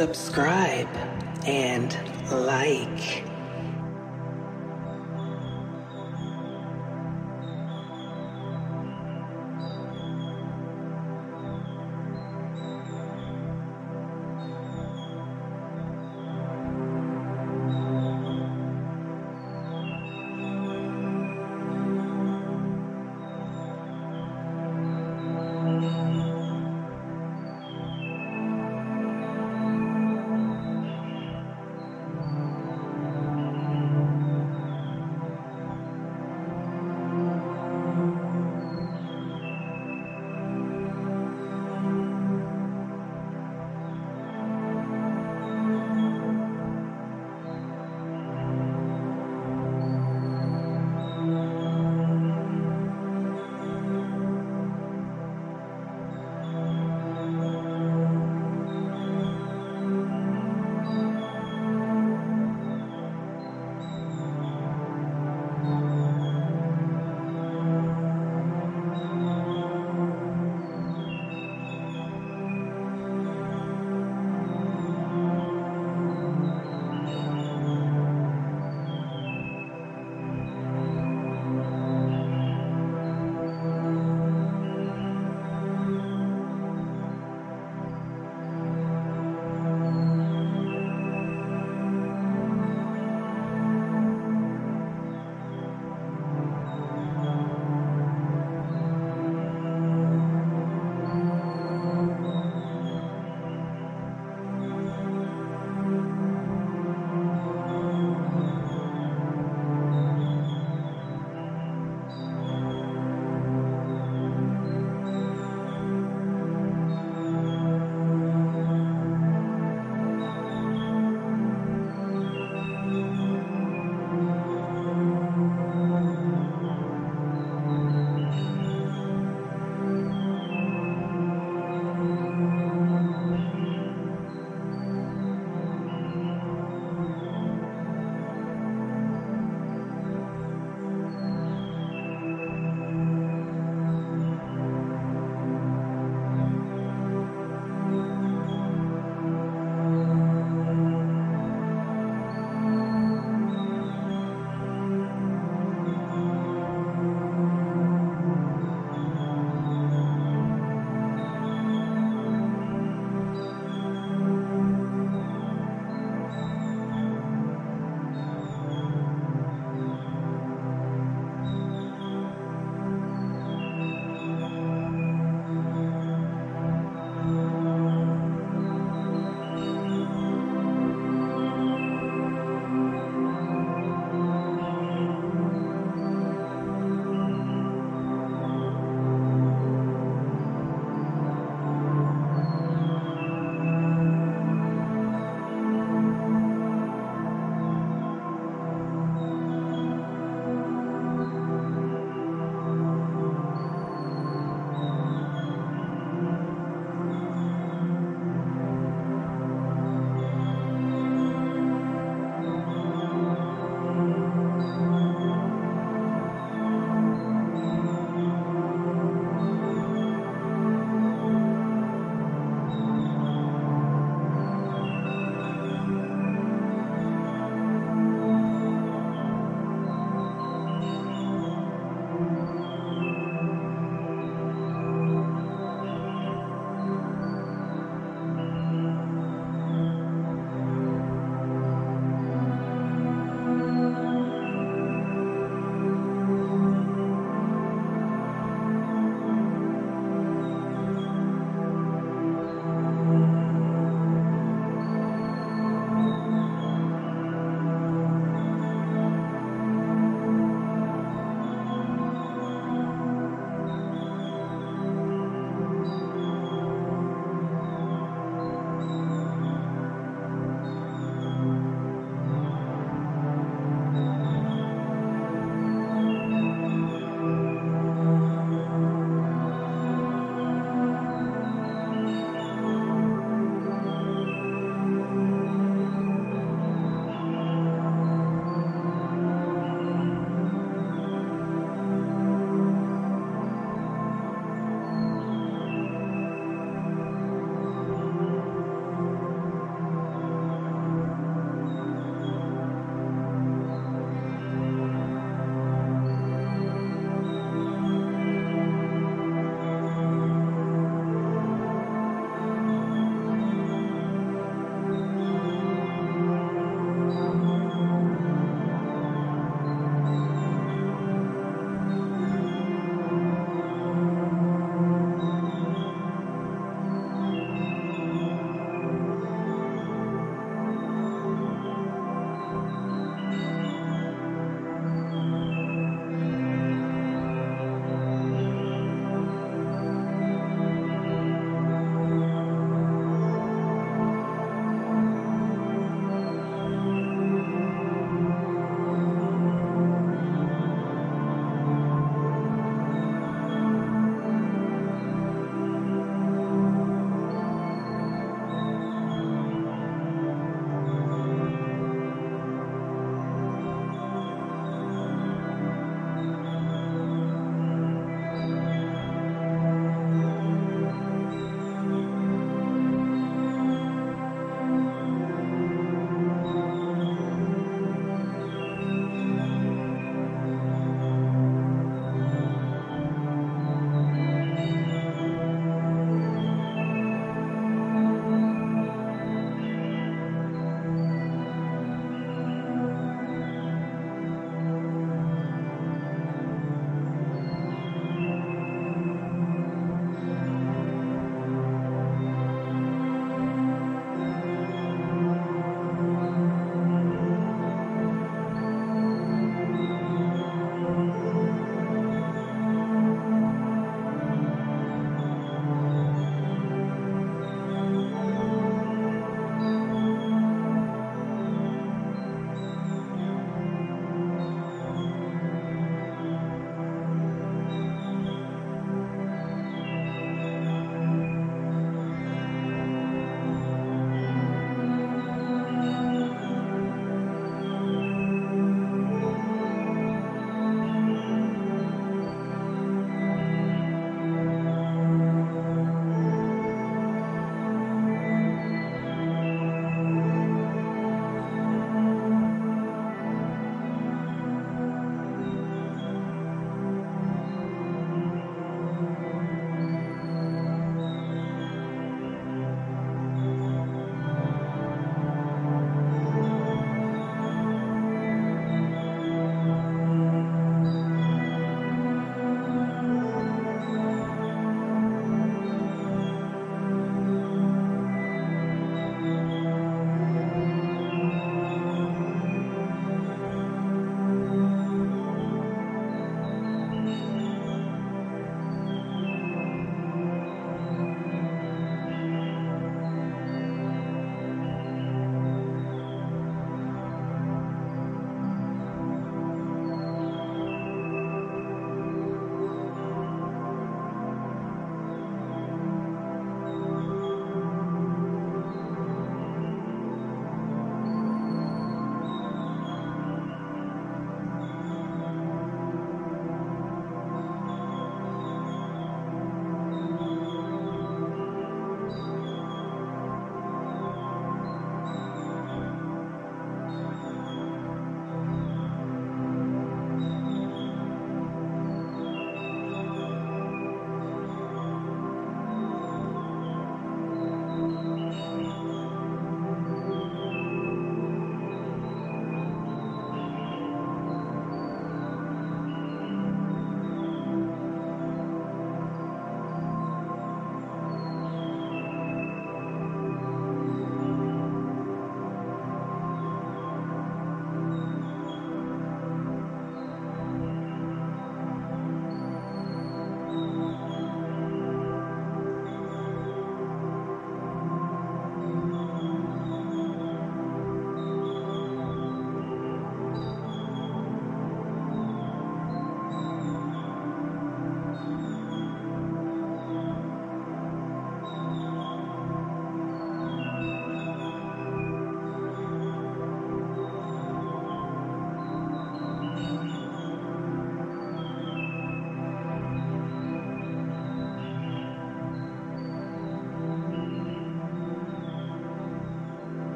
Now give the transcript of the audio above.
subscribe, and like.